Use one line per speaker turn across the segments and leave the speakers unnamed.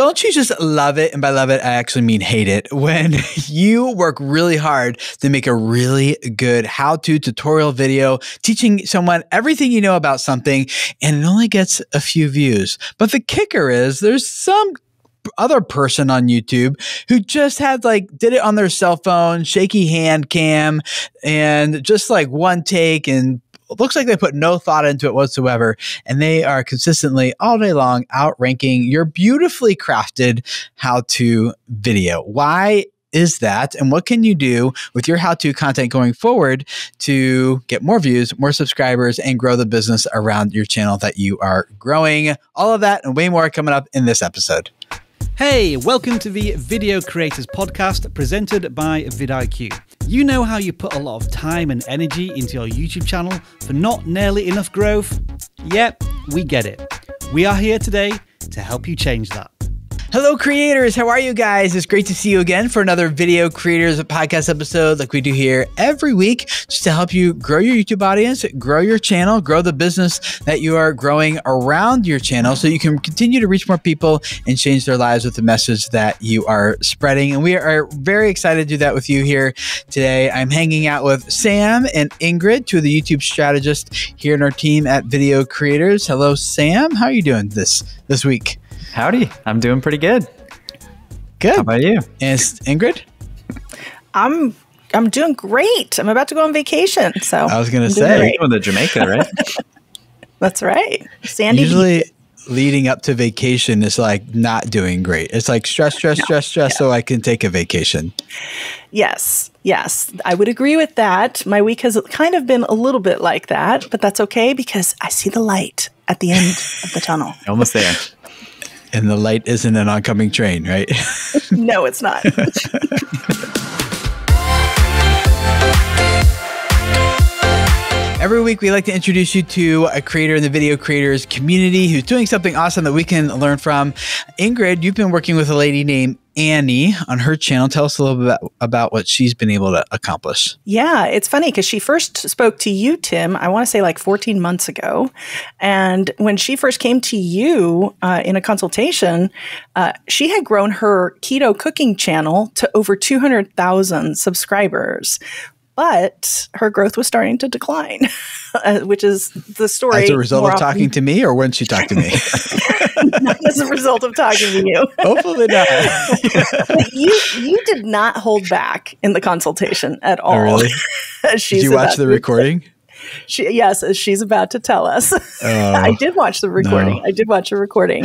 Don't you just love it? And by love it, I actually mean hate it when you work really hard to make a really good how to tutorial video teaching someone everything you know about something and it only gets a few views. But the kicker is there's some other person on YouTube who just had like did it on their cell phone, shaky hand cam, and just like one take and looks like they put no thought into it whatsoever. And they are consistently all day long outranking your beautifully crafted how to video. Why is that? And what can you do with your how to content going forward to get more views, more subscribers, and grow the business around your channel that you are growing? All of that and way more coming up in this episode.
Hey, welcome to the Video Creators Podcast presented by vidIQ. You know how you put a lot of time and energy into your YouTube channel for not nearly enough growth? Yep, we get it. We are here today to help you change that.
Hello, creators. How are you guys? It's great to see you again for another Video Creators Podcast episode like we do here every week, just to help you grow your YouTube audience, grow your channel, grow the business that you are growing around your channel so you can continue to reach more people and change their lives with the message that you are spreading. And we are very excited to do that with you here today. I'm hanging out with Sam and Ingrid, two of the YouTube strategists here in our team at Video Creators. Hello, Sam. How are you doing this this week?
Howdy. I'm doing pretty good.
Good.
How about you?
And Ingrid?
I'm I'm doing great. I'm about to go on vacation. So
I was going to say,
you're going to Jamaica, right?
That's right. Sandy.
Usually, leading up to vacation is like not doing great. It's like stress, stress, no. stress, stress, yeah. so I can take a vacation.
Yes, yes, I would agree with that. My week has kind of been a little bit like that, but that's okay because I see the light at the end of the tunnel.
Almost there.
And the light isn't an oncoming train, right?
no, it's not.
Every week, we like to introduce you to a creator in the video creators community who's doing something awesome that we can learn from. Ingrid, you've been working with a lady named Annie on her channel. Tell us a little bit about, about what she's been able to accomplish.
Yeah, it's funny because she first spoke to you, Tim, I want to say like 14 months ago. And when she first came to you uh, in a consultation, uh, she had grown her keto cooking channel to over 200,000 subscribers but her growth was starting to decline, uh, which is the story.
As a result of talking often. to me, or when she talked to me?
not as a result of talking to you.
Hopefully not.
you you did not hold back in the consultation at all. Oh,
really? did you watch the recording?
She, yes, she's about to tell us. Uh, I did watch the recording. No. I did watch the recording.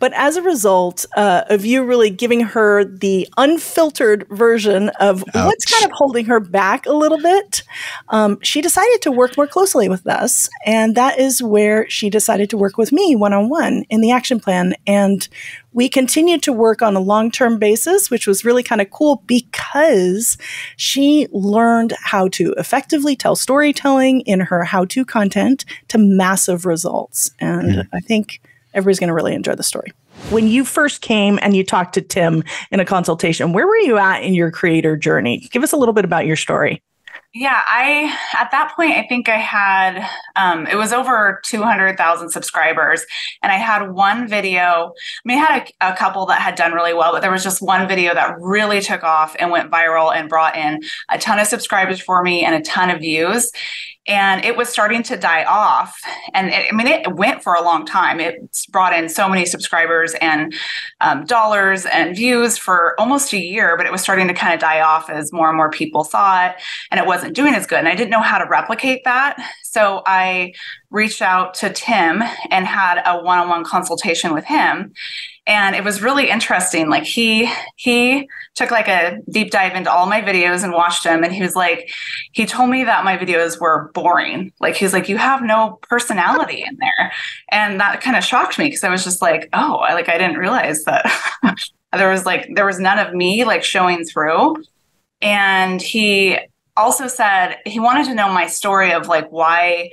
But as a result uh, of you really giving her the unfiltered version of Ouch. what's kind of holding her back a little bit, um, she decided to work more closely with us. And that is where she decided to work with me one on one in the action plan. And we continued to work on a long term basis, which was really kind of cool because she learned how to effectively tell storytelling in her how to content to massive results. And mm. I think everybody's going to really enjoy the story. When you first came and you talked to Tim in a consultation, where were you at in your creator journey? Give us a little bit about your story.
Yeah, I at that point I think I had um, it was over two hundred thousand subscribers, and I had one video. I mean, I had a, a, couple that had done really well, but there was just one video that really took off and went viral and brought in a ton of subscribers for me and a ton of views and it was starting to die off. And it, I mean, it went for a long time. It brought in so many subscribers and um, dollars and views for almost a year, but it was starting to kind of die off as more and more people saw it, and it wasn't doing as good. And I didn't know how to replicate that, so I reached out to Tim and had a one-on-one consultation with him and it was really interesting like he he took like a deep dive into all my videos and watched them and he was like he told me that my videos were boring. Like he's like you have no personality in there. And that kind of shocked me because i was just like oh I, like i didn't realize that there was like there was none of me like showing through. And he also said he wanted to know my story of like why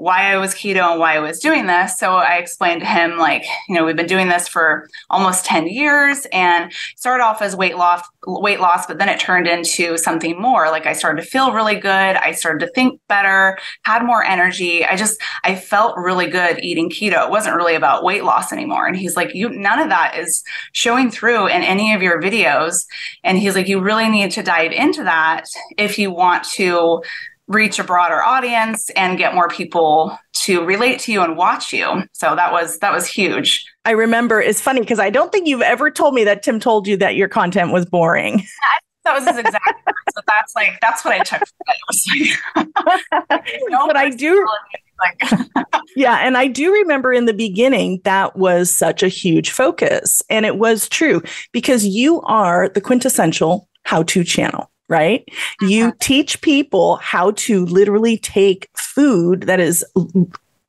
why I was keto and why I was doing this. So I explained to him, like, you know, we've been doing this for almost 10 years and started off as weight loss, weight loss, but then it turned into something more. Like I started to feel really good. I started to think better, had more energy. I just, I felt really good eating keto. It wasn't really about weight loss anymore. And he's like, you, none of that is showing through in any of your videos. And he's like, you really need to dive into that if you want to reach a broader audience and get more people to relate to you and watch you. So that was that was huge.
I remember it's funny because I don't think you've ever told me that Tim told you that your content was boring. Yeah,
that was his exact words, but that's like that's what I took from
it. no but I do like yeah, and I do remember in the beginning that was such a huge focus. And it was true because you are the quintessential how-to channel right? Uh-huh. You teach people how to literally take food that is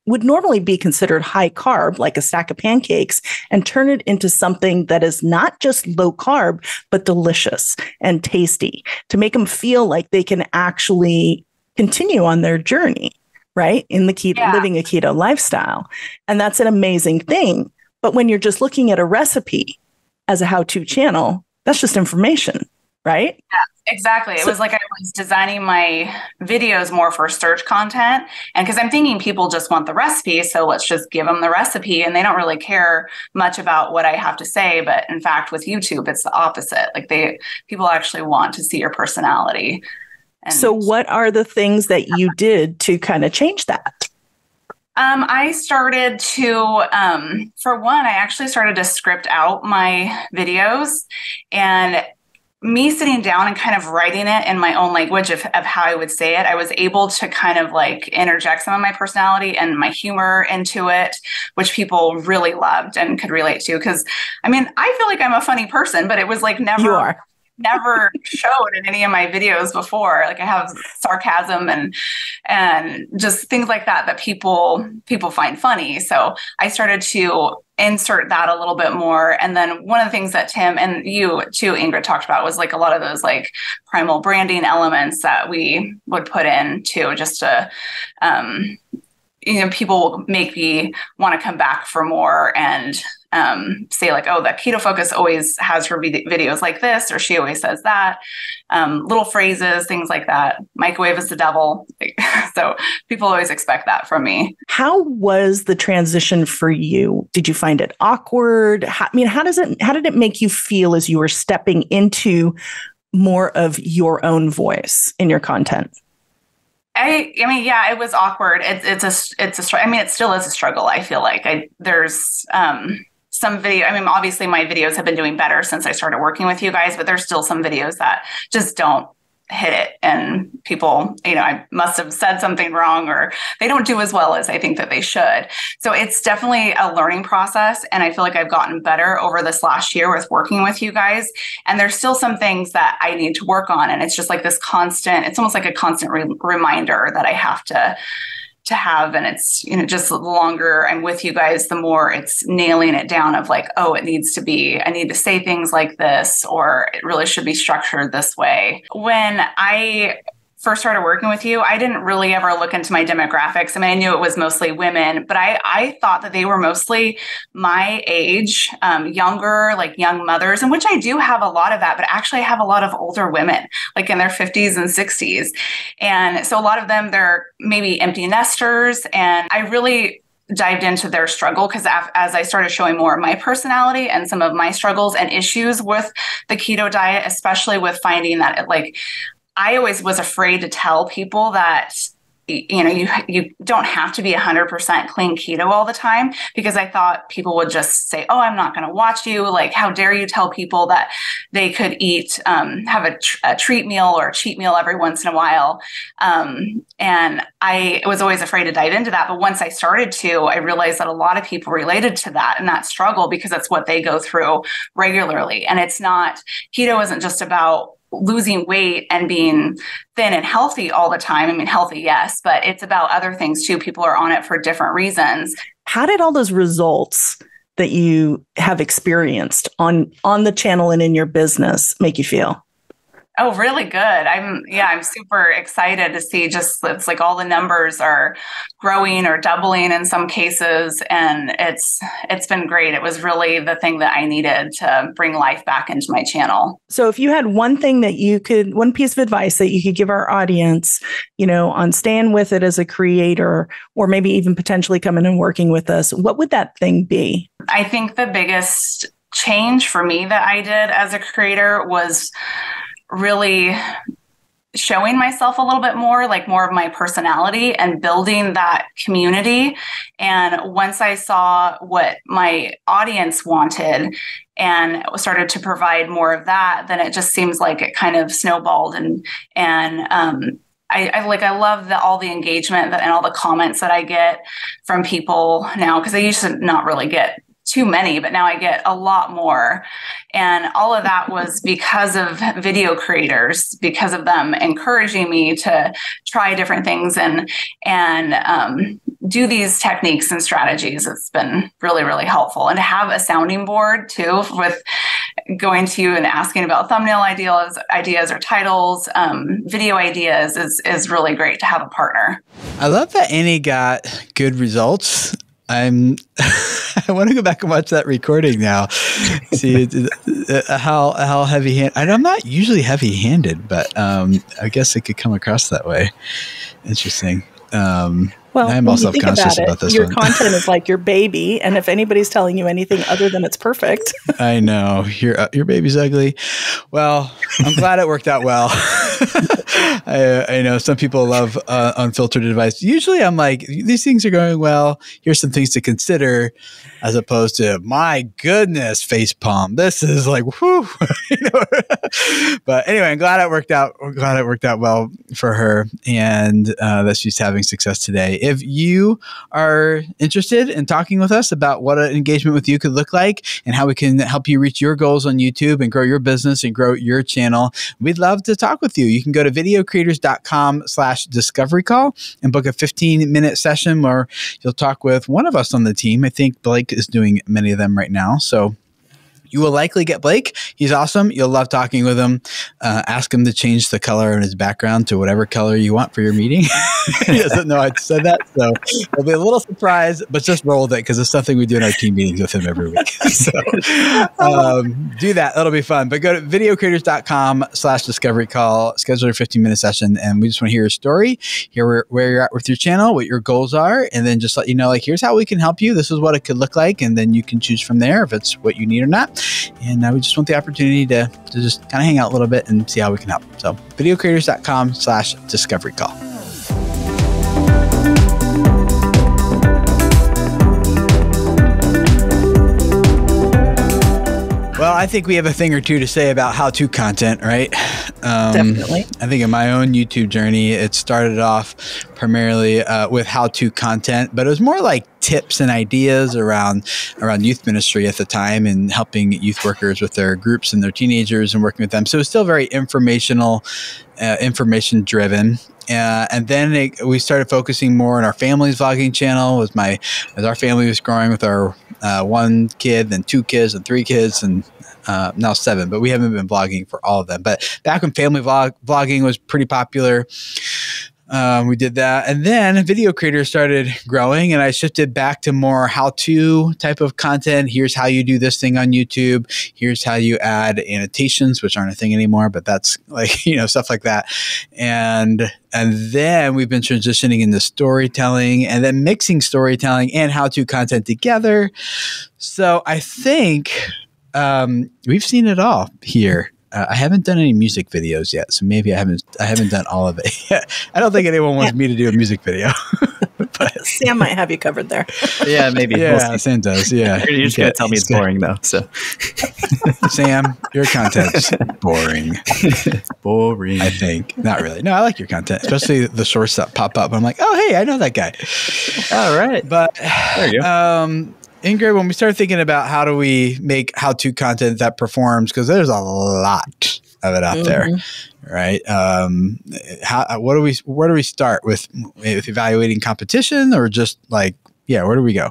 would normally be considered high carb, like a stack of pancakes, and turn it into something that is not just low carb, but delicious and tasty to make them feel like they can actually continue on their journey, right? In the keto, yeah. living a keto lifestyle. And that's an amazing thing. But when you're just looking at a recipe as a how to channel, that's just information right?
Yeah, exactly. So, it was like I was designing my videos more for search content. And because I'm thinking people just want the recipe, so let's just give them the recipe and they don't really care much about what I have to say. But in fact, with YouTube, it's the opposite. Like they people actually want to see your personality.
And so what are the things that you did to kind of change that?
Um, I started to, um, for one, I actually started to script out my videos and me sitting down and kind of writing it in my own language of, of how I would say it, I was able to kind of like interject some of my personality and my humor into it, which people really loved and could relate to. Cause I mean, I feel like I'm a funny person, but it was like never. Never showed in any of my videos before. Like i have sarcasm and and just things like that that people people find funny. So i started to insert that a little bit more. And then one of the things that tim and you too ingrid talked about was like a lot of those like primal branding elements that we would put in too just to um you know people make me want to come back for more and um, say like, oh, that keto focus always has her vid- videos like this, or she always says that. Um, little phrases, things like that. Microwave is the devil. so people always expect that from me.
How was the transition for you? Did you find it awkward? How, I mean, how does it? How did it make you feel as you were stepping into more of your own voice in your content?
I, I mean, yeah, it was awkward. It's, it's a, it's a, I mean, it still is a struggle. I feel like I, there's, um, some video i mean obviously my videos have been doing better since i started working with you guys but there's still some videos that just don't hit it. And people you know i must have said something wrong or they don't do as well as i think that they should. So it's definitely a learning process. And i feel like i've gotten better over this last year with working with you guys. And there's still some things that i need to work on. And it's just like this constant it's almost like a constant re- reminder that i have to to have and it's you know just the longer. I'm with you guys the more it's nailing it down of like oh it needs to be i need to say things like this or it really should be structured this way. When i first started working with you, I didn't really ever look into my demographics. I mean, I knew it was mostly women, but I, I thought that they were mostly my age, um, younger, like young mothers, and which I do have a lot of that, but actually I have a lot of older women, like in their 50s and 60s. And so a lot of them, they're maybe empty nesters. And I really dived into their struggle because as I started showing more of my personality and some of my struggles and issues with the keto diet, especially with finding that it like I always was afraid to tell people that you know you you don't have to be 100% clean keto all the time because i thought people would just say oh i'm not going to watch you. Like how dare you tell people that they could eat um, have a, tr- a, treat meal or a cheat meal every once in a while. Um, and i was always afraid to dive into that but once i started to i realized that a lot of people related to that and that struggle because that's what they go through regularly. And it's not keto isn't just about losing weight and being thin and healthy all the time. I mean, healthy, yes, but it's about other things too. People are on it for different reasons.
How did all those results that you have experienced on on the channel and in your business make you feel?
Oh, really good. I'm yeah, I'm super excited to see just it's like all the numbers are growing or doubling in some cases and it's it's been great. It was really the thing that I needed to bring life back into my channel.
So if you had one thing that you could one piece of advice that you could give our audience, you know, on staying with it as a creator or maybe even potentially coming and working with us, what would that thing be?
I think the biggest change for me that I did as a creator was really showing myself a little bit more, like more of my personality and building that community. And once I saw what my audience wanted and started to provide more of that, then it just seems like it kind of snowballed and and um, I, I, like I love the, all the engagement that, and all the comments that I get from people now because I used to not really get too many, but now I get a lot more. And all of that was because of video creators, because of them encouraging me to try different things and and um, do these techniques and strategies. It's been really, really helpful. And to have a sounding board too with going to you and asking about thumbnail ideas, ideas or titles, um, video ideas is is really great to have a partner.
I love that Annie got good results I'm. I want to go back and watch that recording now. See uh, how how heavy hand. I'm not usually heavy handed, but um, I guess it could come across that way. Interesting. Um,
well, I'm also self-conscious about, about, this. Your one. content is like your baby, and if anybody's telling you anything other than it's perfect,
I know your uh, your baby's ugly. Well, I'm glad it worked out well. I, I, know some people love uh, unfiltered advice. Usually, I'm like, these things are going well. Here's some things to consider, as opposed to my goodness, face palm. This is like, whoo. but anyway, I'm glad it worked out. I'm glad it worked out well for her, and uh, that she's having success today. If you are interested in talking with us about what an engagement with you could look like and how we can help you reach your goals on YouTube and grow your business and grow your channel, we'd love to talk with you. You can go to videocreators.com slash discovery call and book a 15 minute session where you'll talk with one of us on the team. I think Blake is doing many of them right now. So you will likely get Blake. He's awesome. You'll love talking with him. Uh, ask him to change the color in his background to whatever color you want for your meeting. he doesn't know I said that. So it'll be a little surprise, but just roll with it because it's something we do in our team meetings with him every week. so um, do that. That'll be fun. But go to videocreators.com slash discovery call, schedule a 15 minute session. And we just want to hear your story, hear where, where you're at with your channel, what your goals are, and then just let you know, like, here's how we can help you. This is what it could look like. And then you can choose from there if it's what you need or not. And uh, we just want the opportunity to, to just kind of hang out a little bit and see how we can help. So videocreators.com slash discovery call. Well, I think we have a thing or two to say about how to content, right?
Um, Definitely.
I think in my own YouTube journey, it started off primarily uh, with how to content, but it was more like tips and ideas around around youth ministry at the time and helping youth workers with their groups and their teenagers and working with them. So it was still very informational, uh, information driven. Uh, and then it, we started focusing more on our family's vlogging channel. As my as our family was growing with our uh, one kid, then two kids, and three kids, and uh, now seven. But we haven't been vlogging for all of them. But back when family vlog vlogging was pretty popular, um, we did that. And then video creators started growing, and I shifted back to more how to type of content. Here's how you do this thing on YouTube. Here's how you add annotations, which aren't a thing anymore, but that's like, you know, stuff like that. And and then we've been transitioning into storytelling and then mixing storytelling and how to content together. So I think um, we've seen it all here uh, I haven't done any music videos yet, so maybe I haven't I haven't done all of it yet. I don't think anyone wants yeah. me to do a music video.
but Sam might have you covered there.
yeah, maybe.
Yeah, we'll Sam does. Yeah,
you're just gonna tell me it's boring though. So,
Sam, your content's boring.
boring.
I think not really. No, I like your content, especially the shorts that pop up. I'm like, oh hey, I know that guy.
All right,
but there you go. Um, Ingrid, when we start thinking about how do we make how to content that performs, because there's a lot of it out mm-hmm. there, right? Um, how, what do we, where do we start with, with evaluating competition or just like, yeah, where do we go?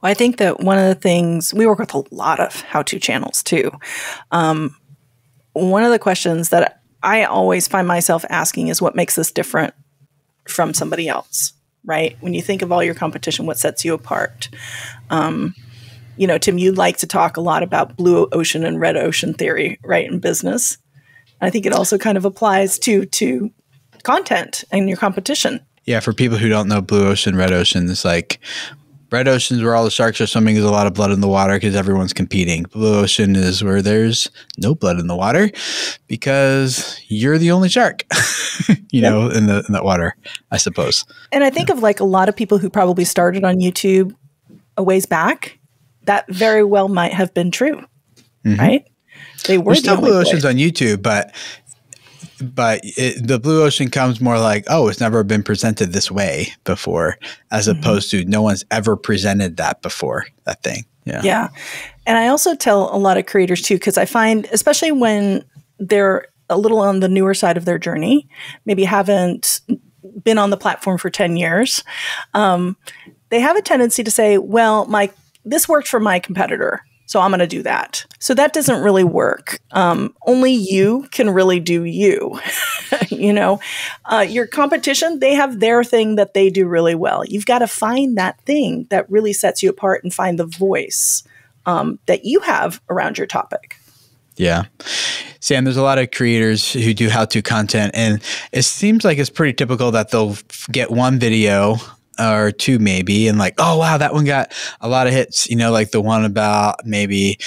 Well, I think that one of the things we work with a lot of how to channels too. Um, one of the questions that I always find myself asking is what makes this different from somebody else, right? When you think of all your competition, what sets you apart? Um, you know, Tim, you like to talk a lot about blue ocean and red ocean theory, right, in business. I think it also kind of applies to to content and your competition.
Yeah, for people who don't know blue ocean, red ocean, it's like red Ocean's where all the sharks are swimming. There's a lot of blood in the water because everyone's competing. Blue ocean is where there's no blood in the water because you're the only shark, you know, in the in that water, I suppose.
And I think yeah. of like a lot of people who probably started on YouTube a ways back. That very well might have been true, mm-hmm. right?
They were There's the still blue oceans on YouTube, but but it, the blue ocean comes more like oh it's never been presented this way before as mm-hmm. opposed to no one's ever presented that before that thing yeah
yeah and i also tell a lot of creators too because i find especially when they're a little on the newer side of their journey maybe haven't been on the platform for 10 years um, they have a tendency to say well my this worked for my competitor so I'm going to do that. So that doesn't really work. Um, only you can really do you. you know, uh, your competition, they have their thing that they do really well. You've got to find that thing that really sets you apart and find the voice um, that you have around your topic.
Yeah. Sam, there's a lot of creators who do how to content, and it seems like it's pretty typical that they'll get one video or two maybe and like oh wow that one got a lot of hits you know like the one about maybe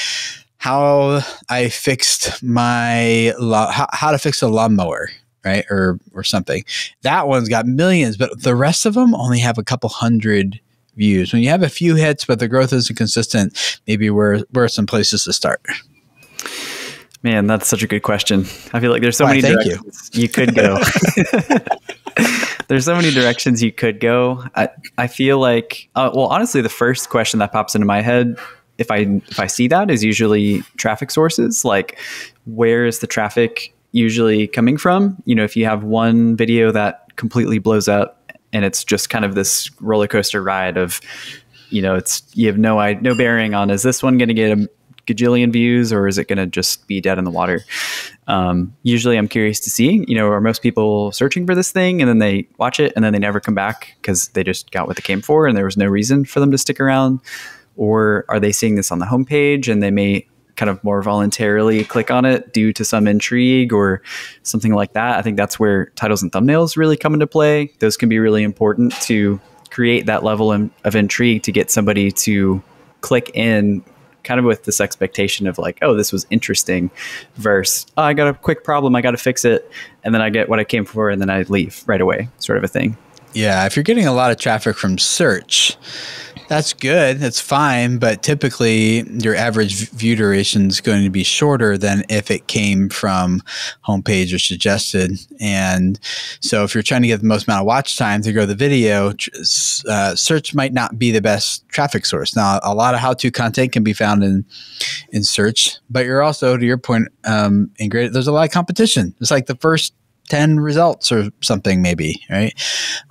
how i fixed my how, how to fix a lawnmower right or or something that one's got millions but the rest of them only have a couple hundred views when you have a few hits but the growth isn't consistent maybe where where are some places to start
Man, that's such a good question. I feel like there's so Why, many directions you. you could go. there's so many directions you could go. I, I feel like, uh, well, honestly, the first question that pops into my head, if I if I see that, is usually traffic sources. Like, where is the traffic usually coming from? You know, if you have one video that completely blows up, and it's just kind of this roller coaster ride of, you know, it's you have no no bearing on is this one going to get a gajillion views or is it going to just be dead in the water? Um, usually I'm curious to see, you know, are most people searching for this thing and then they watch it and then they never come back because they just got what they came for and there was no reason for them to stick around? Or are they seeing this on the homepage and they may kind of more voluntarily click on it due to some intrigue or something like that? I think that's where titles and thumbnails really come into play. Those can be really important to create that level of intrigue to get somebody to click in kind of with this expectation of like, oh, this was interesting, versus oh, I got a quick problem, I got to fix it, and then I get what I came for, and then I leave right away, sort of a thing.
Yeah, if you're getting a lot of traffic from search, that's good. That's fine. But typically, your average view duration is going to be shorter than if it came from homepage or suggested. And so, if you're trying to get the most amount of watch time to grow the video, uh, search might not be the best traffic source. Now, a lot of how-to content can be found in in search, but you're also, to your point, um, Ingrid, there's a lot of competition. It's like the first 10 results or something maybe right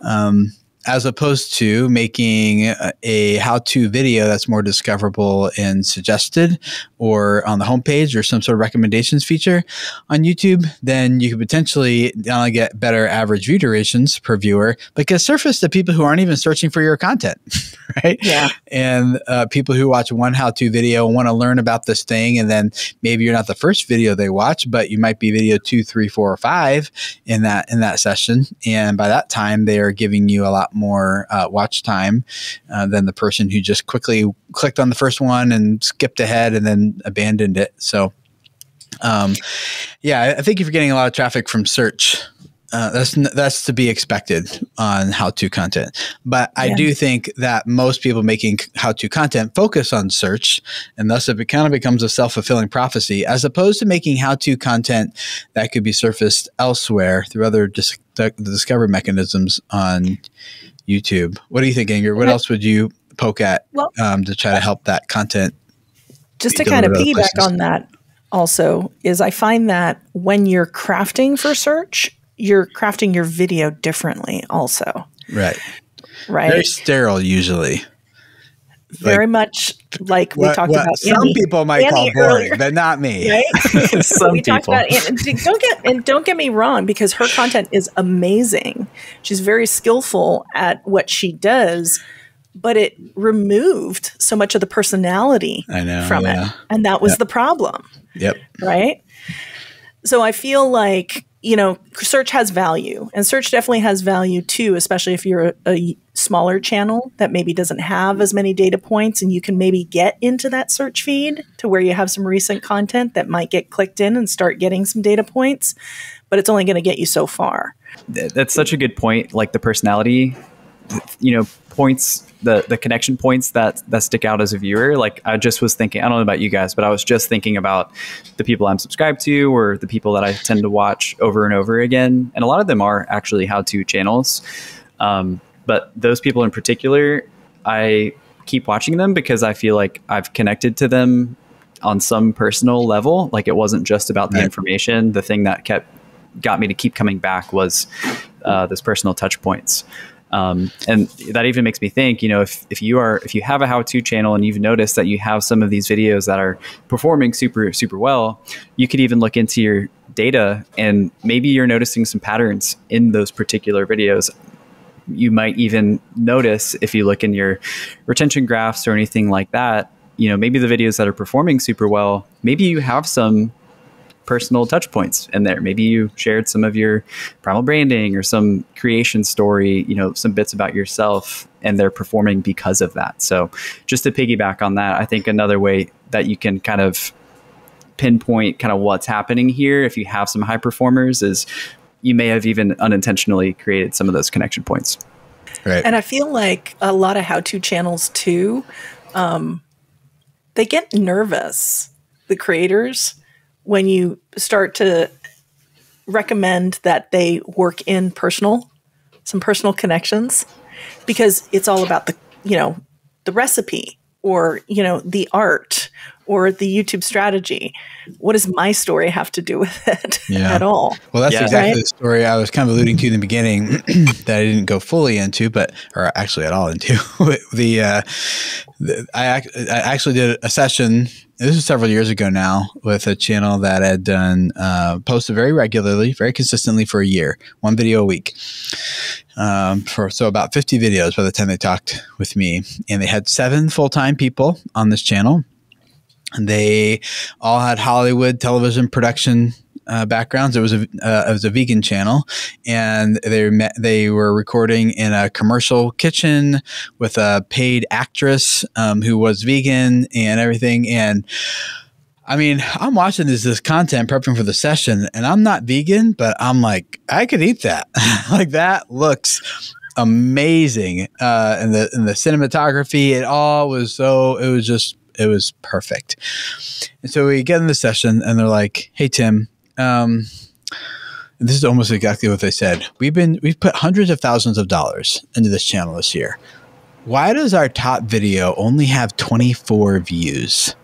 um, as opposed to making a how-to video that's more discoverable and suggested or on the homepage or some sort of recommendations feature on YouTube, then you could potentially not only get better average view durations per viewer, but get surface to people who aren't even searching for your content, right?
Yeah.
And uh, people who watch one how-to video and want to learn about this thing, and then maybe you're not the first video they watch, but you might be video two, three, four, or five in that in that session, and by that time they are giving you a lot more uh, watch time uh, than the person who just quickly clicked on the first one and skipped ahead and then abandoned it. So, um, yeah, I think if you're getting a lot of traffic from search, uh, that's that's to be expected on how-to content. But I do think that most people making how-to content focus on search, and thus it kind of becomes a self-fulfilling prophecy, as opposed to making how-to content that could be surfaced elsewhere through other dis- discovery mechanisms on YouTube. What do you think, Ingrid? What else would you poke at well, um, to try to help that content?
Just to kind of piggyback on that, also is I find that when you're crafting for search, you're crafting your video differently. Also,
right,
right,
very sterile usually.
very like, much like we talked what about.
Some Annie, people might Annie call boring, earlier, but not me. Right?
some we people. About,
don't get and don't get me wrong, because her content is amazing. She's very skillful at what she does, but it removed so much of the personality
know,
from yeah. it, and that was yep. the problem.
Yep.
Right. So I feel like you know, search has value, and search definitely has value too, especially if you're a, a, smaller channel that maybe doesn't have as many data points, and you can maybe get into that search feed to where you have some recent content that might get clicked in and start getting some data points, but it's only going to get you so far.
That's such a good point. Like the personality, you know, points the the connection points that that stick out as a viewer. Like i just was thinking i don't know about you guys but i was just thinking about the people i'm subscribed to or the people that i tend to watch over and over again. And a lot of them are actually how to channels. Um, but those people in particular i keep watching them because i feel like i've connected to them on some personal level. Like it wasn't just about the right. information. The thing that kept got me to keep coming back was uh, those personal touch points um, and that even makes me think, you know, if, if you are if you have a how-to channel and you've noticed that you have some of these videos that are performing super super well, you could even look into your data and maybe you're noticing some patterns in those particular videos. You might even notice if you look in your retention graphs or anything like that, you know, maybe the videos that are performing super well, maybe you have some personal touch points in there. Maybe you shared some of your primal branding or some creation story, you know, some bits about yourself and they're performing because of that. So just to piggyback on that, I think another way that you can kind of pinpoint kind of what's happening here if you have some high performers is you may have even unintentionally created some of those connection points.
Right.
And I feel like a lot of how to channels too, um, they get nervous, the creators, when you start to recommend that they work in personal, some personal connections, because it's all about the, you know, the recipe or, you know, the art or the YouTube strategy. What does my story have to do with it yeah. at all?
Well, that's yeah. exactly right? the story I was kind of alluding to in the beginning that I didn't go fully into, but or actually at all into the. Uh, the I, I actually did a session this was several years ago now with a channel that had done uh, posted very regularly, very consistently for a year, one video a week. Um, for so about 50 videos by the time they talked with me, and they had seven full time people on this channel. They all had Hollywood television production uh, backgrounds. It was a uh, it was a vegan channel, and they met, they were recording in a commercial kitchen with a paid actress um, who was vegan and everything. And I mean, I'm watching this this content prepping for the session, and I'm not vegan, but I'm like, I could eat that. like that looks amazing, uh, and the and the cinematography, it all was so. It was just it was perfect. And so we get in the session, and they're like, "Hey Tim, um, this is almost exactly what they said. We've been we've put hundreds of thousands of dollars into this channel this year. Why does our top video only have 24 views?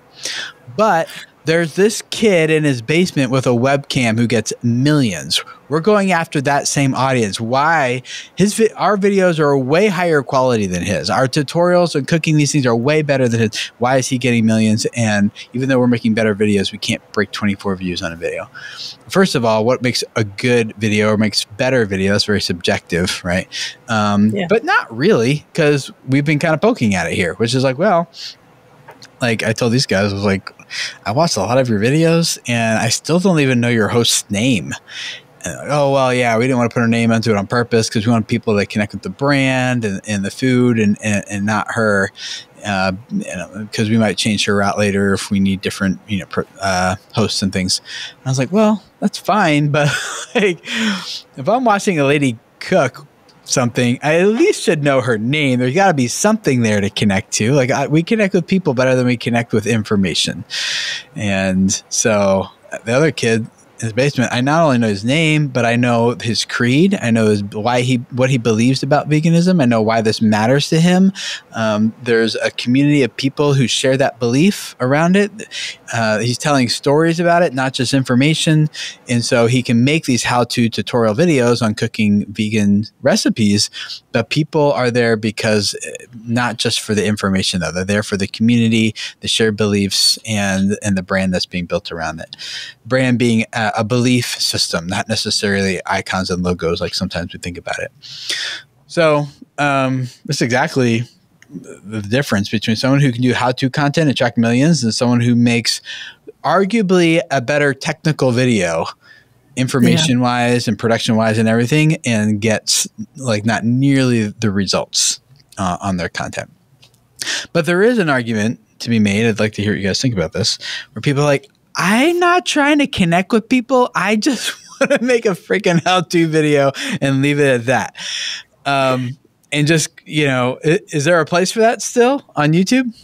But there's this kid in his basement with a webcam who gets millions. We're going after that same audience. Why? His vi- our videos are way higher quality than his. Our tutorials and cooking these things are way better than his. Why is he getting millions? And even though we're making better videos, we can't break 24 views on a video. First of all, what makes a good video or makes better video? That's very subjective, right? Um, yeah. But not really, because we've been kind of poking at it here, which is like, well, like I told these guys, I was like, I watched a lot of your videos and I still don't even know your host's name. Like, oh, well, yeah, we didn't want to put her name onto it on purpose because we want people to connect with the brand and, and the food and, and, and not her. Because uh, we might change her route later if we need different, you know, uh, hosts and things. And I was like, well, that's fine, but like, if I'm watching a lady cook, something, I at least should know her name. There's got to be something there to connect to. Like I, we connect with people better than we connect with information. And so uh, the other kid his basement, I not only know his name, but I know his creed. I know his, why he what he believes about veganism. I know why this matters to him. Um, there's a community of people who share that belief around it. Uh, he's telling stories about it, not just information, and so he can make these how-to tutorial videos on cooking vegan recipes. But people are there because uh, not just for the information, though. They're there for the community, the shared beliefs, and and the brand that's being built around it. Brand being a, belief system, not necessarily icons and logos like sometimes we think about it. So um, that's exactly the difference between someone who can do how-to content attract millions and someone who makes arguably a better technical video information wise and production wise and everything and gets like not nearly the results uh, on their content but there is an argument to be made i'd like to hear what you guys think about this where people are like i'm not trying to connect with people. I just want to make a freaking how-to video and leave it at that. Um, and just you know is there a place for that still on youtube?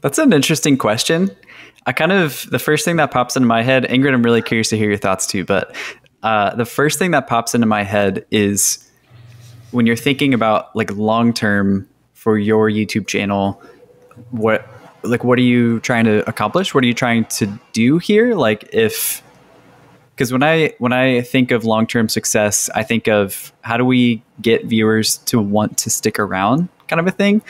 That's an interesting question. I kind of the first thing that pops into my head, Ingrid, I'm really curious to hear your thoughts too. But uh, the first thing that pops into my head is when you're thinking about like long term for your YouTube channel, what like what are you trying to accomplish? What are you trying to do here? Like if because when I when I think of long term success, I think of how do we get viewers to want to stick around, kind of a thing.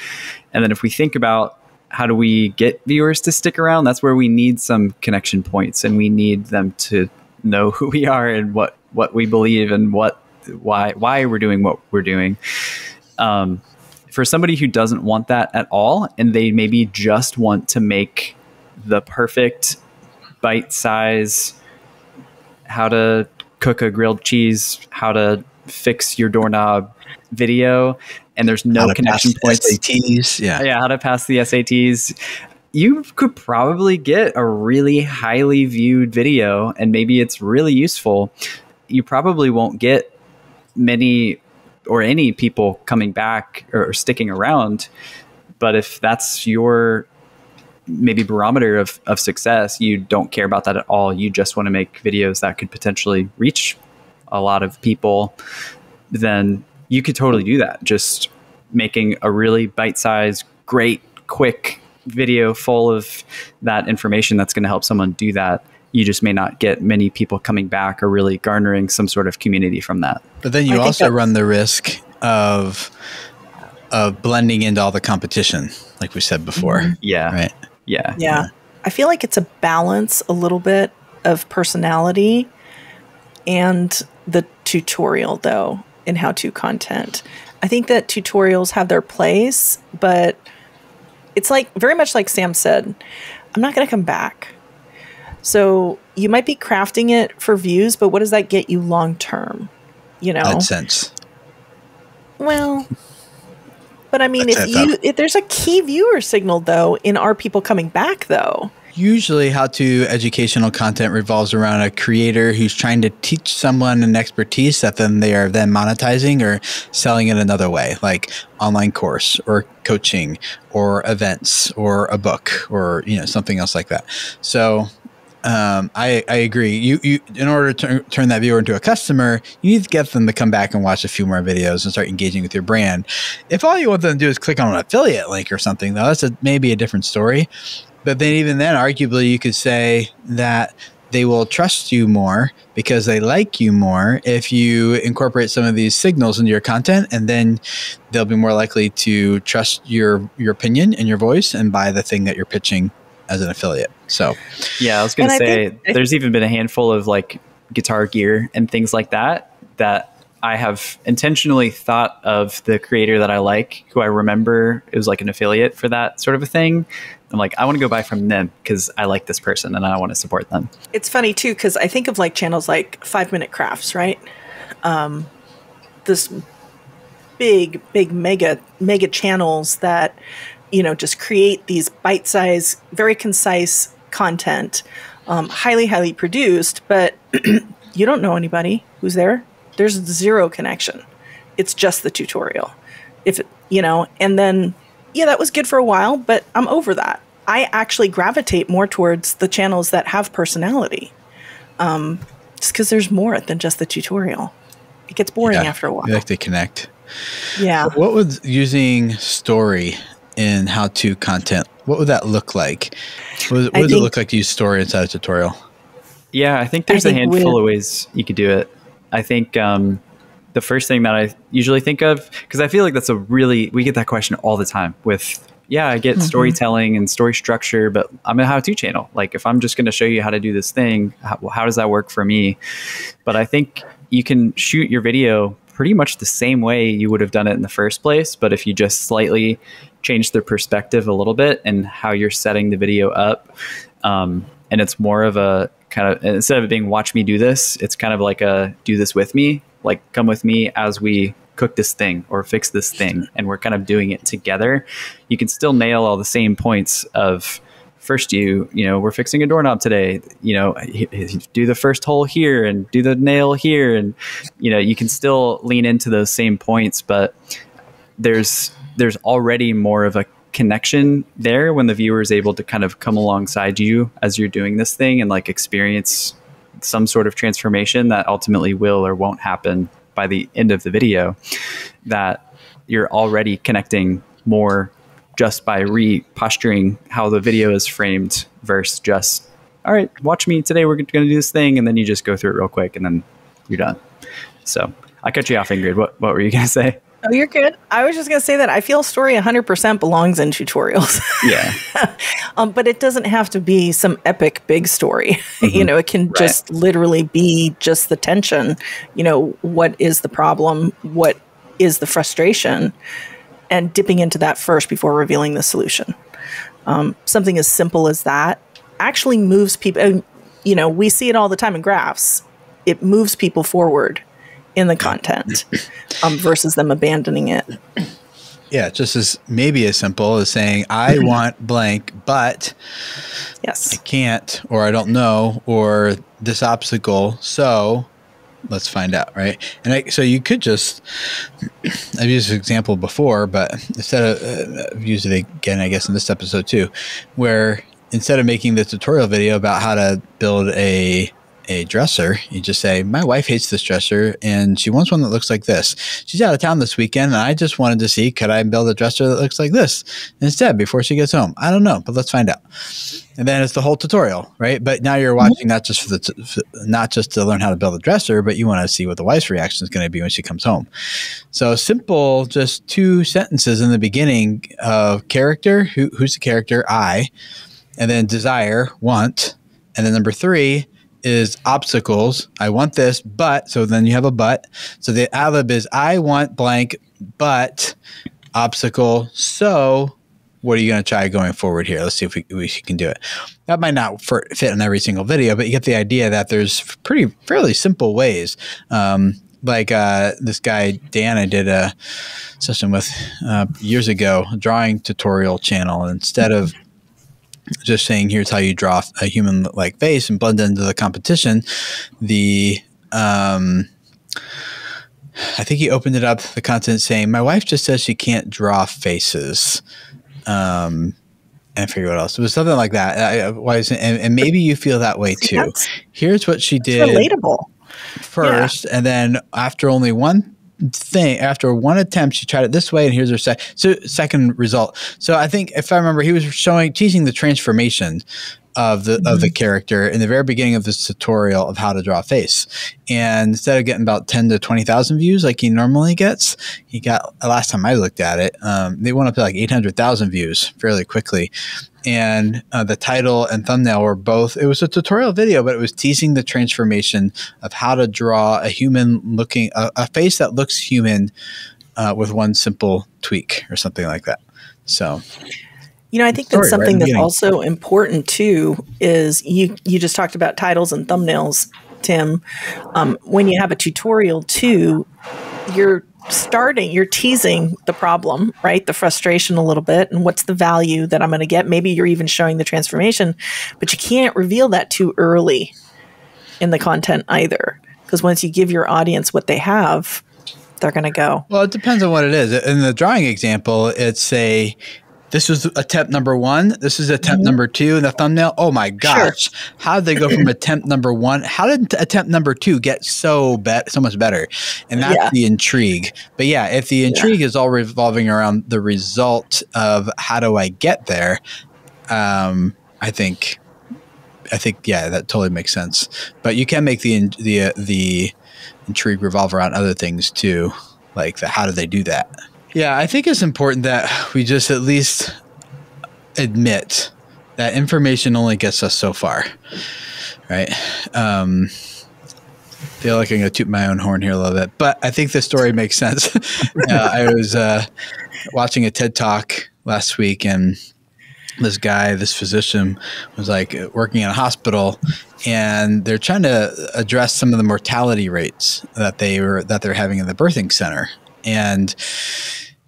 And then if we think about how do we get viewers to stick around, that's where we need some connection points, and we need them to know who we are and what what we believe and what why why we're doing what we're doing. Um, for somebody who doesn't want that at all, and they maybe just want to make the perfect bite size, how to cook a grilled cheese, how to fix your doorknob video, and there's no connection points.
SATs, yeah,
yeah, how to pass the SATs you could probably get a really highly viewed video and maybe it's really useful. You probably won't get many or any people coming back or sticking around. But if that's your maybe barometer of, of success, you don't care about that at all. You just want to make videos that could potentially reach a lot of people, then you could totally do that. Just making a really bite sized, great, quick video full of that information that's going to help someone do that you just may not get many people coming back or really garnering some sort of community from that
but then you I also run the risk of of blending into all the competition like we said before mm-hmm.
yeah
right
yeah.
yeah i feel like it's a balance a little bit of personality and the tutorial though in how to content i think that tutorials have their place but it's like very much like Sam said, I'm not going to come back. So you might be crafting it for views, but what does that get you long term? You know,
AdSense.
Well, but I mean, That's if you if there's a key viewer signal though in our people coming back though,
Usually, how to educational content revolves around a creator who's trying to teach someone an expertise that then they are then monetizing or selling it another way, like online course or coaching or events or a book or you know something else like that. So um, I, I agree. You, you, in order to turn that viewer into a customer, you need to get them to come back and watch a few more videos and start engaging with your brand. If all you want them to do is click on an affiliate link or something, though, that's a, maybe a different story. But then, even then, arguably, you could say that they will trust you more because they like you more if you incorporate some of these signals into your content and then they'll be more likely to trust your your opinion and your voice and buy the thing that you're pitching as an affiliate so
yeah i was going to say think, there's even been a handful of like guitar gear and things like that that i have intentionally thought of the creator that i like who i remember it was like an affiliate for that sort of a thing I'm like, I want to go buy from them because I like this person and I want to support them.
It's funny too because I think of like channels like Five Minute Crafts, right? Um, this big, big mega mega channels that you know just create these bite size, very concise content, um, highly highly produced, but you don't know anybody who's there. There's zero connection. It's just the tutorial. If you know, and then yeah, that was good for a while, but I'm over that. I actually gravitate more towards the channels that have personality. Um, Just because there's more than just the tutorial. It gets boring yeah, after a while.
I like to connect.
Yeah.
What would using story in how to content, what would that look like? What, what does it look like to use story inside a tutorial?
Yeah, I think there's I a handful of ways you could do it. I think um, the first thing that I usually think of, because I feel like that's a really, we get that question all the time with yeah, I get mm-hmm. storytelling and story structure, but I'm a how to channel. Like, if I'm just going to show you how to do this thing, how, how, does that work for me? But I think you can shoot your video pretty much the same way you would have done it in the first place. But if you just slightly change the perspective a little bit and how you're setting the video up, um, and it's more of a kind of instead of it being watch me do this, it's kind of like a do this with me. Like, come with me as we cook this thing or fix this thing and we're kind of doing it together you can still nail all the same points of first you you know we're fixing a doorknob today you know do the first hole here and do the nail here and you know you can still lean into those same points but there's there's already more of a connection there when the viewer is able to kind of come alongside you as you're doing this thing and like experience some sort of transformation that ultimately will or won't happen by the end of the video that you're already connecting more just by reposturing how the video is framed versus just all right watch me today we're going to do this thing and then you just go through it real quick and then you're done. So i cut you off ingrid. What, what were you going to say
Oh, you're good. I was just going to say that I feel story 100% belongs in tutorials.
Yeah.
um, but it doesn't have to be some epic big story. Mm-hmm. you know, it can right. just literally be just the tension. You know, what is the problem? What is the frustration? And dipping into that first before revealing the solution. Um, something as simple as that actually moves people. And, You know, we see it all the time in graphs. It moves people forward in the content um, versus them abandoning it.
Yeah, just as maybe as simple as saying, I want blank, but
yes,
I can't, or I don't know, or this obstacle. So let's find out, right? And I, so you could just, I've used this example before, but instead of, uh, I've used it again, I guess, in this episode too, where instead of making the tutorial video about how to build a a dresser, you just say, My wife hates this dresser and she wants one that looks like this. She's out of town this weekend and I just wanted to see could I build a dresser that looks like this instead before she gets home? I don't know, but let's find out. And then it's the whole tutorial, right? But now you're watching not just for the t- not just to learn how to build a dresser, but you want to see what the wife's reaction is going to be when she comes home. So simple, just two sentences in the beginning of character. Who, who's the character? I, and then desire, want, and then number three is obstacles. I want this, but so then you have a but. So the adlib is I want blank, but obstacle. So what are you going to try going forward here? Let's see if we, we can do it. That might not for, fit in every single video, but you get the idea that there's pretty fairly simple ways. Um, like uh, this guy Dan, I did a session with uh, years ago, drawing tutorial channel. Instead of just saying here's how you draw a human like face and blend into the competition the um, i think he opened it up the content saying my wife just says she can't draw faces um, and I forget what else. It was something like that. I, why is and, and, maybe you feel that way too. Here's what she did.
Relatable.
First, yeah. and then after only one thing after one attempt she tried it this way and here's her sec- so second result so i think if i remember he was showing teaching the transformation of the mm-hmm. of the mm-hmm. character in the very beginning of this tutorial of how to draw a face. And instead of getting about ten to twenty thousand views like he normally gets, he got the last time I looked at it, um, they went up to like eight hundred thousand views fairly quickly and uh, the title and thumbnail were both it was a tutorial video but it was teasing the transformation of how to draw a human looking a, a face that looks human uh, with one simple tweak or something like that. So
you know i think that's something right that's also important too is you you just talked about titles and thumbnails tim. Um, when you have a tutorial too you're starting, you're teasing the problem, right? The frustration a little bit, and what's the value that I'm going to get. Maybe you're even showing the transformation, but you can't reveal that too early in the content either. Because once you give your audience what they have, they're going to go.
Well, it depends on what it is. In the drawing example, it's a this was attempt number one. This is attempt mm-hmm. number two in the thumbnail. Oh my gosh. Sure. How did they go from attempt number one? How did attempt number two get so bet so much better? And that's yeah. the intrigue. But yeah, if the intrigue yeah. is all revolving around the result of how do I get there, um, I think I think yeah, that totally makes sense. But you can make the the uh, the intrigue revolve around other things too, like the how do they do that? Yeah, I think it's important that we just at least admit that information only gets us so far, right? Um, feel like I'm going to toot my own horn here a little bit, but I think the story makes sense. uh, I was uh, watching a TED talk last week, and this guy, this physician, was like working in a hospital, and they're trying to address some of the mortality rates that they were that they're having in the birthing center, and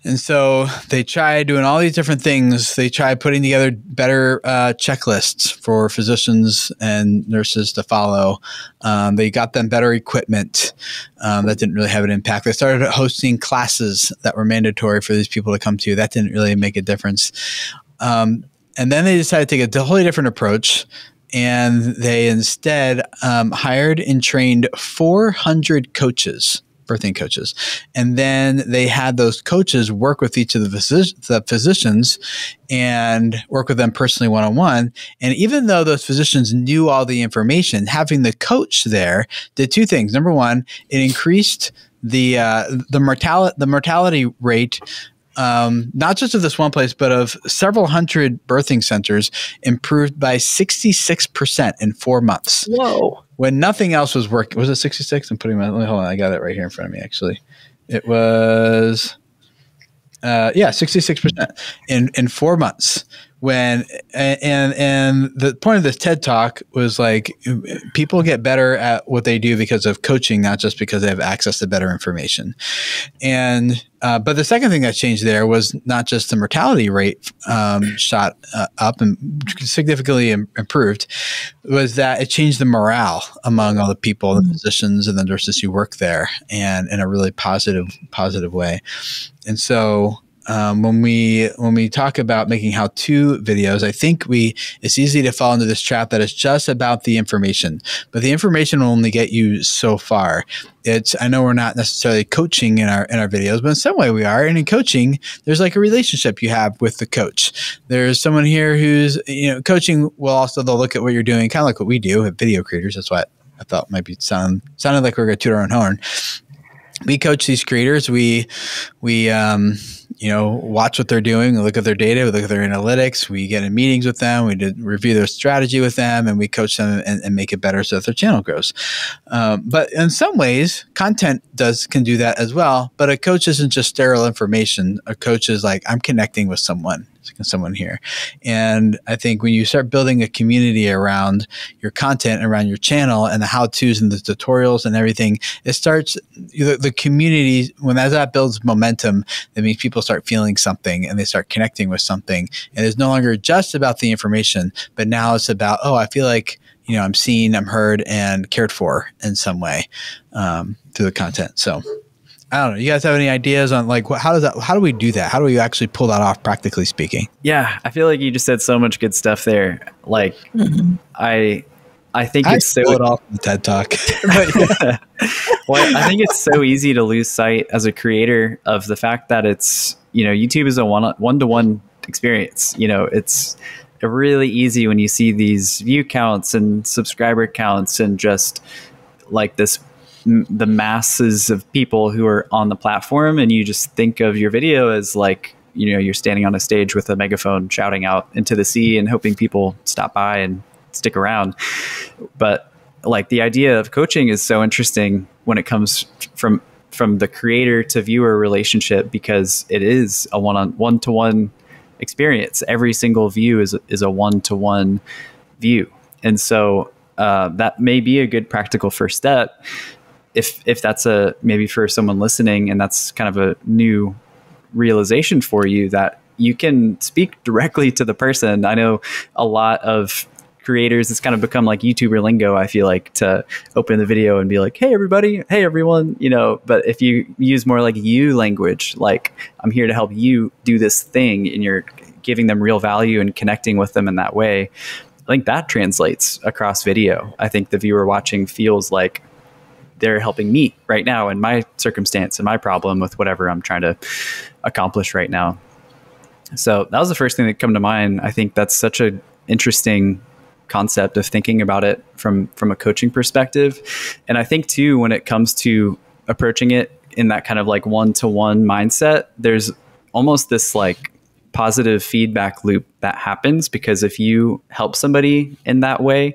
and so they tried doing all these different things. They tried putting together better uh, checklists for physicians and nurses to follow. Um, they got them better equipment. Um, that didn't really have an impact. They started hosting classes that were mandatory for these people to come to. That didn't really make a difference. Um, and then they decided to take a totally different approach and they instead um, hired and trained 400 coaches birthing coaches. And then they had those coaches work with each of the, phys- the physicians and work with them personally one on one. And even though those physicians knew all the information, having the coach there did two things. Number one, it increased the uh, the mortality the mortality rate um, not just of this one place, but of several hundred birthing centers, improved by 66% in four months.
Whoa.
When nothing else was working. Was it 66? I'm putting my, hold on, I got it right here in front of me, actually. It was, uh, yeah, 66% in, in four months when and and the point of this TED talk was like people get better at what they do because of coaching, not just because they have access to better information. And uh, but the second thing that changed there was not just the mortality rate um, shot uh, up and significantly Im- improved, was that it changed the morale among all the people, the mm-hmm. physicians and the nurses who work there, and in a really positive positive way. And so um, when we when we talk about making how to videos, I think we it's easy to fall into this trap that it's just about the information, but the information will only get you so far. It's I know we're not necessarily coaching in our in our videos, but in some way we are. And in coaching, there's like a relationship you have with the coach. There's someone here who's you know coaching will also they'll look at what you're doing, kind of like what we do at video creators. That's what I thought might be sound sounded like we're to toot our own horn. We coach these creators. We we um, you know, watch what they're doing, look at their data, look at their analytics, we get in meetings with them, we review their strategy with them, and we coach them and, and make it better so that their channel grows. Um, but in some ways, content does can do that as well. But a coach isn't just sterile information. A coach is like, I'm connecting with someone someone here. And I think when you start building a community around your content, around your channel, and the how tos and the tutorials and everything, it starts the, the community. When as that builds momentum, that means people start feeling something and they start connecting with something. And it's no longer just about the information, but now it's about oh, I feel like you know I'm seen, I'm heard, and cared for in some way um, through the content. So. I don't know. You guys have any ideas on like how does that? How do we do that? How do we actually pull that off, practically speaking?
Yeah, I feel like you just said so much good stuff there. Like, mm-hmm. I, I think I it's so
it off the TED Talk.
well, I think it's so easy to lose sight as a creator of the fact that it's you know YouTube is a one one to one experience. You know, it's really easy when you see these view counts and subscriber counts and just like this the masses of people who are on the platform and you just think of your video as like you know you're standing on a stage with a megaphone shouting out into the sea and hoping people stop by and stick around. But like the idea of coaching is so interesting when it comes from from the creator to viewer relationship because it is a one on one to one experience. Every single view is is a one to one view. And so uh, that may be a good practical first step if if that's a maybe for someone listening and that's kind of a new realization for you that you can speak directly to the person. I know a lot of creators, it's kind of become like YouTuber lingo. I feel like to open the video and be like, "Hey, everybody! Hey, everyone!" You know. But if you use more like you language, like I'm here to help you do this thing, and you're giving them real value and connecting with them in that way, I think that translates across video. I think the viewer watching feels like they're helping me right now in my circumstance and my problem with whatever I'm trying to accomplish right now. So that was the first thing that come to mind. I think that's such an interesting concept of thinking about it from from a coaching perspective. And I think too when it comes to approaching it in that kind of like one-to-one mindset, there's almost this like positive feedback loop that happens because if you help somebody in that way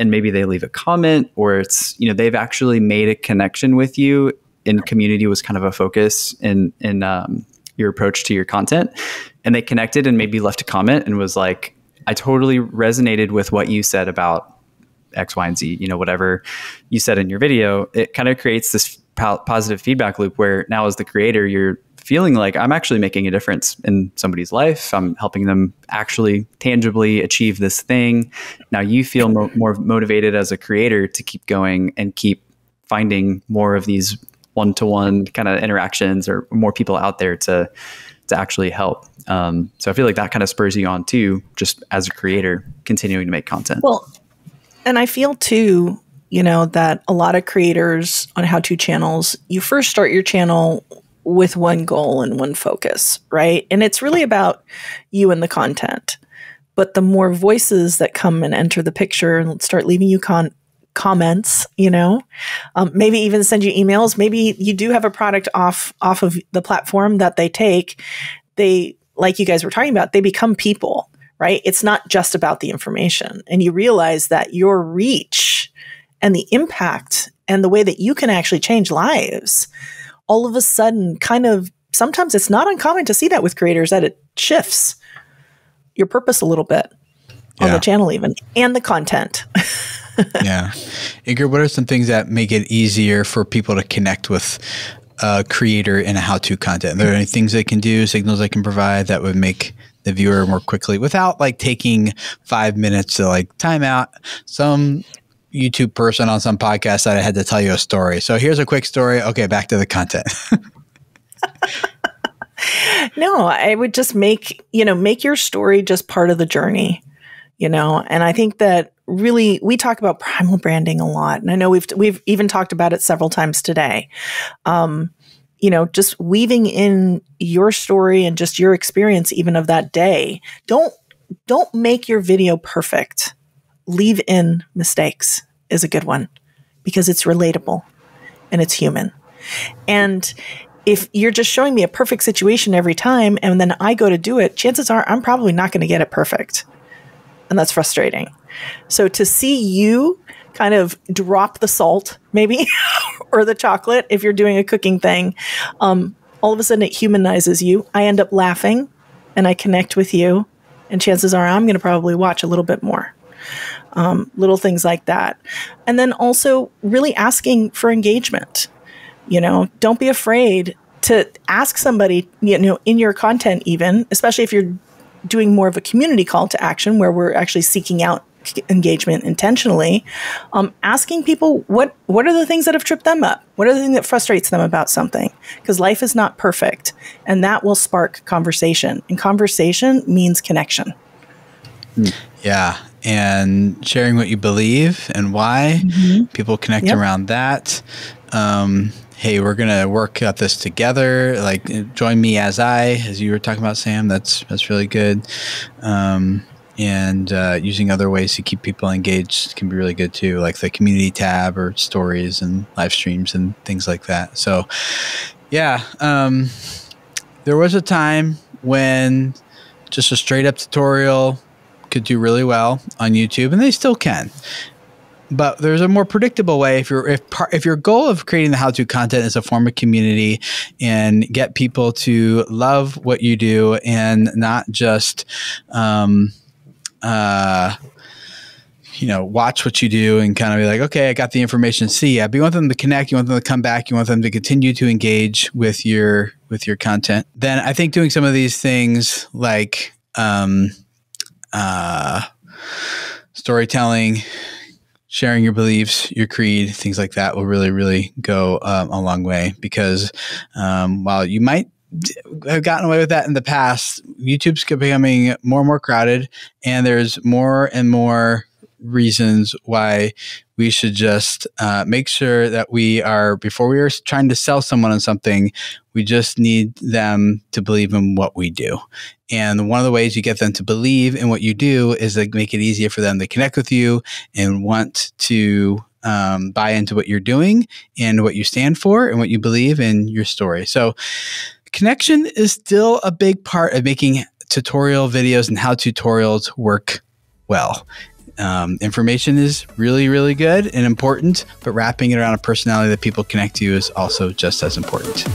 and maybe they leave a comment or it's you know they've actually made a connection with you and community was kind of a focus in in um, your approach to your content. And they connected and maybe left a comment and was like i totally resonated with what you said about x y and z you know whatever you said in your video. It kind of creates this positive feedback loop where now as the creator you're feeling like I'm actually making a difference in somebody's life. I'm helping them actually tangibly achieve this thing. Now you feel mo- more motivated as a creator to keep going and keep finding more of these one to one kind of interactions or more people out there to to actually help. Um, so I feel like that kind of spurs you on too, just as a creator, continuing to make content.
Well, and I feel too, you know, that a lot of creators on how to channels, you first start your channel with one goal and one focus, right? And it's really about you and the content. But the more voices that come and enter the picture and start leaving you con- comments, you know, um, maybe even send you emails. Maybe you do have a product off off of the platform that they take. They, like you guys were talking about, they become people, right? It's not just about the information, and you realize that your reach and the impact and the way that you can actually change lives all of a sudden kind of sometimes it's not uncommon to see that with creators that it shifts your purpose a little bit on yeah. the channel even and the content.
yeah. Ingrid, what are some things that make it easier for people to connect with a creator in a how-to content? Are there any things they can do, signals they can provide that would make the viewer more quickly without like taking five minutes to like time out some YouTube person on some podcast that I had to tell you a story. So here's a quick story. Okay, back to the content.
no, I would just make, you know, make your story just part of the journey, you know, and I think that really we talk about primal branding a lot. And I know we've, we've even talked about it several times today. Um, you know, just weaving in your story and just your experience even of that day. Don't, don't make your video perfect leave in mistakes is a good one because it's relatable and it's human. And if you're just showing me a perfect situation every time and then I go to do it, chances are I'm probably not going to get it perfect. And that's frustrating. So to see you kind of drop the salt, maybe, or the chocolate if you're doing a cooking thing, um, all of a sudden it humanizes you. I end up laughing and I connect with you. And chances are I'm going to probably watch a little bit more um, little things like that. And then also really asking for engagement. You know, don't be afraid to ask somebody, you know, in your content, even, especially if you're doing more of a community call to action where we're actually seeking out engagement intentionally um, asking people what what are the things that have tripped them up? What are the things that frustrates them about something? Because life is not perfect and that will spark conversation. And conversation means connection.
Yeah and sharing what you believe and why. Mm-hmm. People connect yep. around that. Um, hey, we're gonna work at this together. Like, join me as I, as you were talking about, Sam. That's that's really good. Um, and uh, using other ways to keep people engaged can be really good too, like the community tab or stories and live streams and things like that. So, yeah, um, there was a time when just a straight up tutorial could do really well on YouTube, and they still can. But there's a more predictable way if your if if your goal of creating the how-to content is a form of community and get people to love what you do and not just um, uh, you know, watch what you do and kind of be like, okay, I got the information. See ya. But you want them to connect. You want them to come back. You want them to continue to engage with your with your content. Then I think doing some of these things like um, uh, storytelling, sharing your beliefs, your creed, things like that will really, really go um, a long way because um, while you might have gotten away with that in the past, YouTube's becoming more and more crowded, and there's more and more reasons why we should just uh, make sure that we are before we are trying to sell someone on something we just need them to believe in what we do. And one of the ways you get them to believe in what you do is to make it easier for them to connect with you and want to um, buy into what you're doing and what you stand for and what you believe in your story. So connection is still a big part of making tutorial videos and how tutorials work well um, information is really, really good and important, but wrapping it around a personality that people connect to you is also just as important.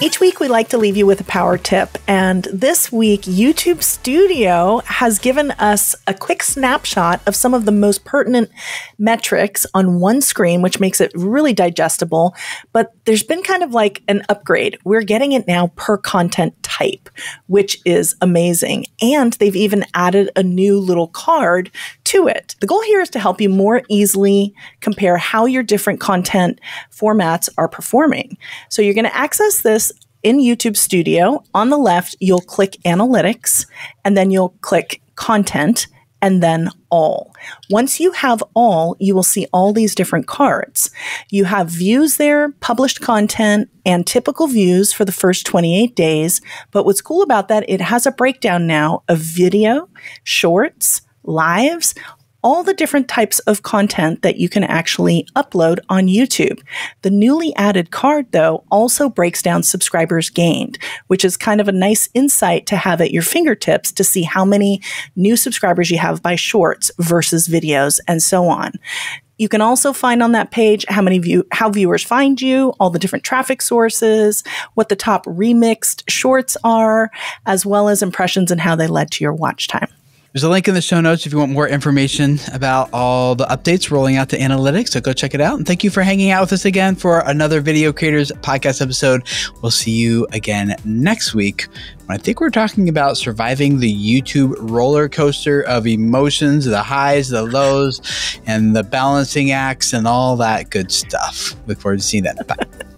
Each week, we like to leave you with a power tip. And this week, YouTube Studio has given us a quick snapshot of some of the most pertinent metrics on one screen, which makes it really digestible. But there's been kind of like an upgrade. We're getting it now per content type, which is amazing. And they've even added a new little card to it. The goal here is to help you more easily compare how your different content formats are performing. So you're going to access this in YouTube Studio. On the left, you'll click Analytics, and then you'll click Content, and then All. Once you have All, you will see all these different cards. You have views there, published content, and typical views for the first 28 days. But what's cool about that, it has a breakdown now of video, shorts, lives, all the different types of content that you can actually upload on YouTube. The newly added card, though, also breaks down subscribers gained, which is kind of a nice insight to have at your fingertips to see how many new subscribers you have by shorts versus videos and so on. You can also find on that page how many view how viewers find you, all the different traffic sources, what the top remixed shorts are, as well as impressions and how they led to your watch time.
There's a link in the show notes if you want more information about all the updates rolling out to analytics. So go check it out. And thank you for hanging out with us again for another Video Creators podcast episode. We'll see you again next week. I think we're talking about surviving the YouTube roller coaster of emotions, the highs, the lows, and the balancing acts, and all that good stuff. Look forward to seeing that. Bye.